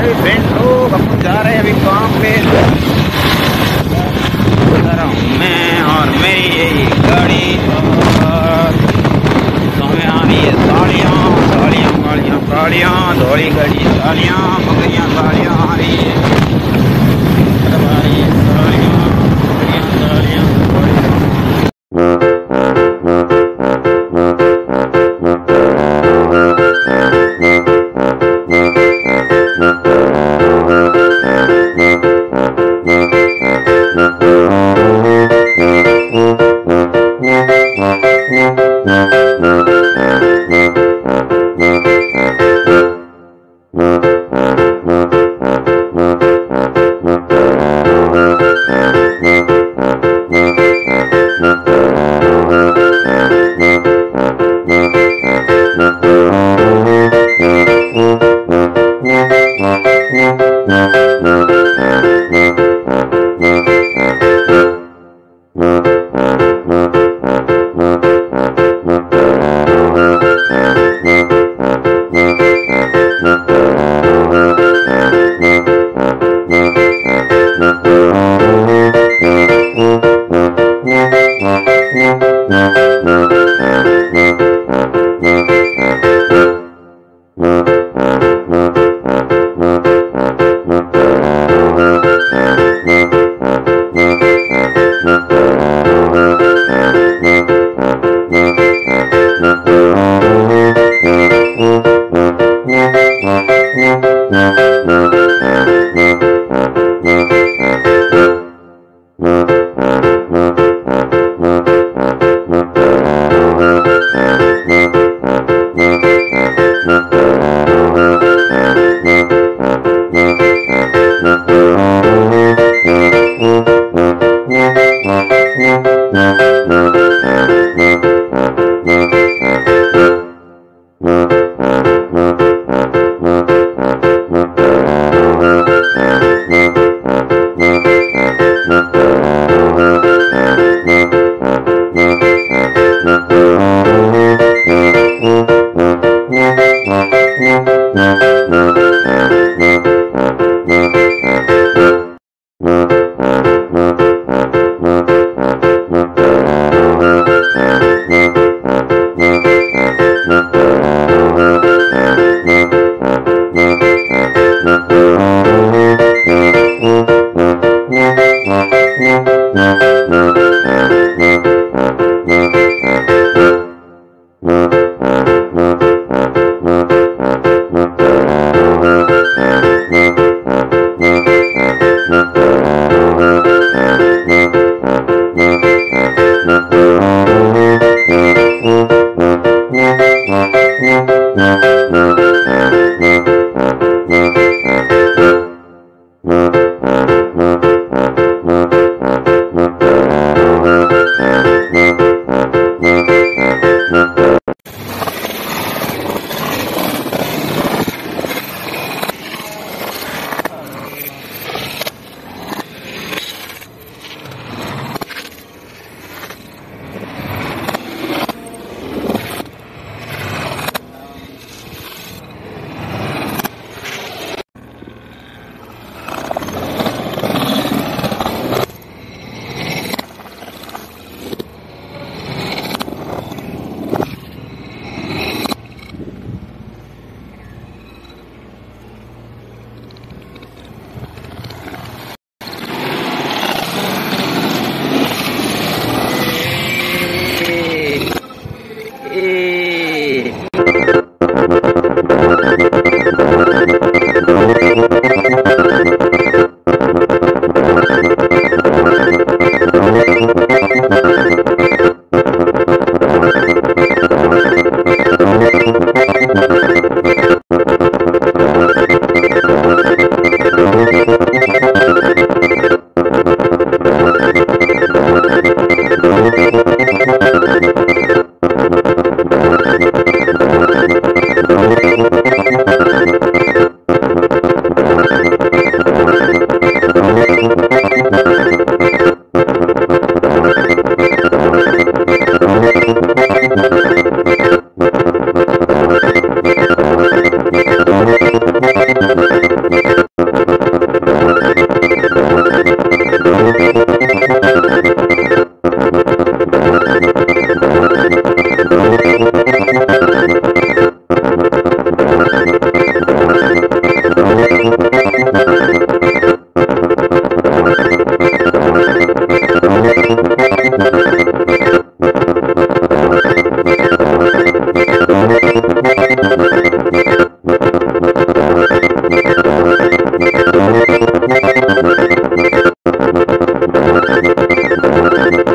Hi friend लोग, अपन जा रहे हैं अभी काम पे। मैं और मेरी यही गाड़ी और तो हमें आ रही है साड़ियाँ साड़ियाँ, गाड़ियाँ गाड़ियाँ धोड़ी गाड़ी, साड़ियाँ, बकरियाँ, साड़ियाँ आ रही है। Thank you.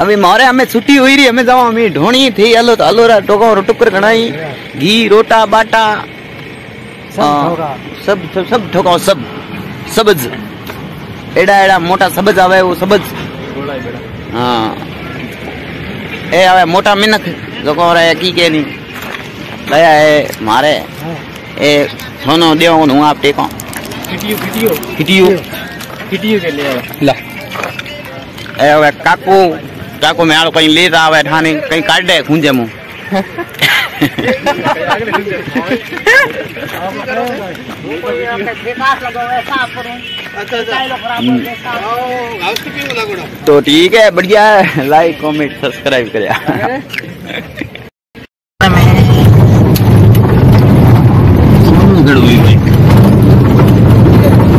अभी मारे हमें छुट्टी हुई रही हमें जाओ हमें ढोणी थी हलो तो हलो रा टोको टुकर घणाई घी रोटा बाटा हाँ, सब सब सब ठोकाओ सब सबज एड़ा एड़ा मोटा सबज आवे वो सबज हाँ ए आवे मोटा मिनख जोको रे की के नी दया है मारे ए सोनो देव हूँ आप टेको किटियो किटियो किटियो किटियो के लिए ला ए હવે કાકુ કાકુ મેળો કઈ લેતા આવે ઠાની કઈ કાઢ દે ખૂંજે મું तो ठीक है बढ़िया है लाइक कमेंट सब्सक्राइब કર્યા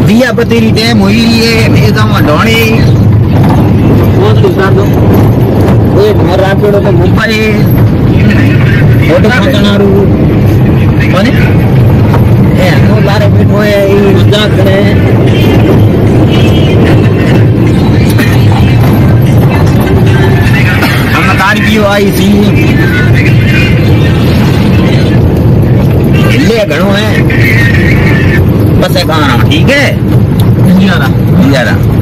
દિયા પતેરી ડેમ હોઈલી હે મેજામાં ઢોણી రోజులు కాదు రాత్రి ఒక ముప్పై పోతున్నారు అని బాగా పెట్టిపోయాయి వృద్ధాక్కడే तारीफ़ आई थी ले घणो है बस है कहा ठीक है ज़्यादा ज़्यादा